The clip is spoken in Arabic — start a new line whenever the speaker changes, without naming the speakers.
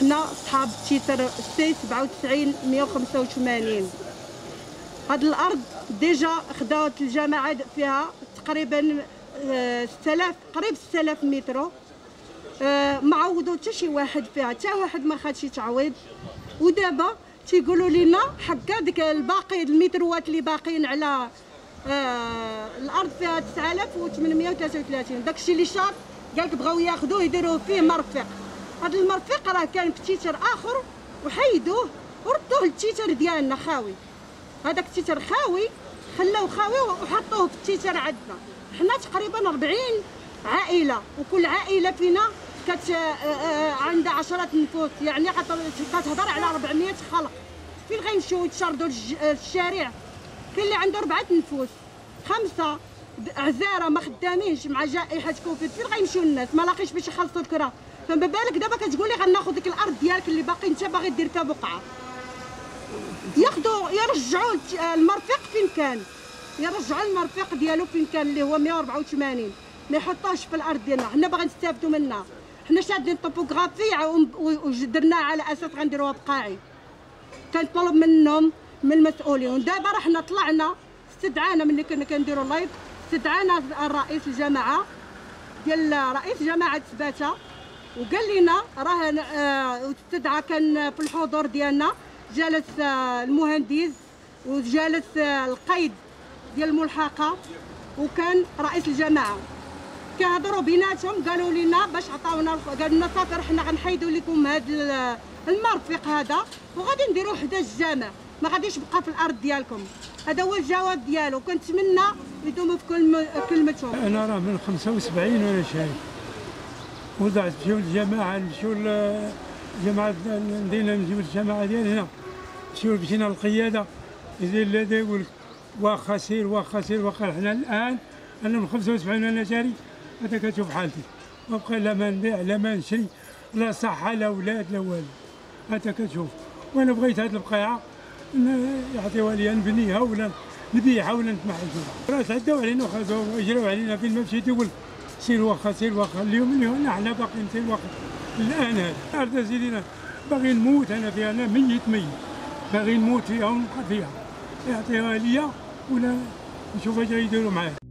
حنا صحاب titre C 97 185 هاد الأرض déjà خداوت الجماعه فيها تقريبا آه، 6000 قريب 6000 متر. آه، ما عوضوا حتى شي واحد فيها حتى واحد ما خد شي تعويض. ودابا تيقولوا لنا حكا ديك الباقي المتروات اللي باقيين على آه الأرض فيها 9833 داكشي اللي شاط قالك بغاو ياخذوه يديروا فيه مرفق. هذا المرفق راه كان في titre آخر وحيدوه وردوه لل titre ديالنا خاوي. هذاك ال titre خاوي خلاوه خاوي وحطوه في ال titre عندنا. حنا تقريبا 40 عائلة وكل عائلة فينا كت آه، آه، عندها عشرة نفوس. يعني كت- كتهضر على 400 خلق. فين غيمشيو يتشردوا للج- للشارع. كاين اللي عنده أربعة نفوس. خمسة عزارة ما خدامينش مع جائحة كوفيد. فين غيمشيو الناس ما لاقيش باش يخلصوا الكرا فما بالك دابا كتقولي غناخذ ديك الأرض ديالك اللي باقي أنت باغي دير فيها بقعة. ياخذوا يرجعوا المرفق فين كان؟ يرجعوا المرفق ديالو فين كان اللي هو 184 ما يحطوهش في الأرض ديالنا. حنا باغي نستافدوا منها. حنا شادين طوبوغرافي ودرناها على أساس غنديروها بقاعي. كنطلب منهم من المسؤولين. ودابا راه حنا طلعنا استدعانا ملي كنا كنديروا لايف. استدعانا الرئيس الجماعة ديال رئيس جماعة سباتة وقال لنا راه آه، واستدعى كان في الحضور ديالنا جالس آه، المهندس وجالس آه، القيد ديال الملحقة وكان رئيس الجماعة. كيهضروا بيناتهم قالوا لنا باش عطاونا قالوا لنا صافي حنا غنحيدوا لكم هذا ال- المرفق هذا وغادي نديروه حدا الجامع ما غاديش يبقى في الأرض ديالكم. هذا هو الجواب ديالو. كنتمنى يدوموا في كلمة كلمتهم
أنا راه من 75 وأنا شايف. وضعت مشيو الجماعة مشيو ل- الجماعه ندينا نجيو الجماعة ديال هنا. مشيو مشينا للقيادة. يدير الذي يقول لك واخا سير واخا سير واخا حنا الآن أنا من 75 وأنا جاري أنت كتشوف حالتي. ما بقى لا ما نبيع لا ما نشري. لا صحة لا أولاد لا والو. أنت كتشوف. وأنا بغيت هذه البقيعه يعطيوها لي نبنيها ولا نبيعها ولا نتمحل فيها راه تعداو علينا وخذوا وجراو علينا فين ما مشيت يقول سير واخا سير واخا اليوم اليوم حنا باقيين سير واخا الآن هذا. الأرض سيدي أنا باغي نموت أنا فيها أنا ميت ميت. باغي نموت فيها ونبقى فيها. يعطيوها ليا ولا نشوف اش يديروا معايا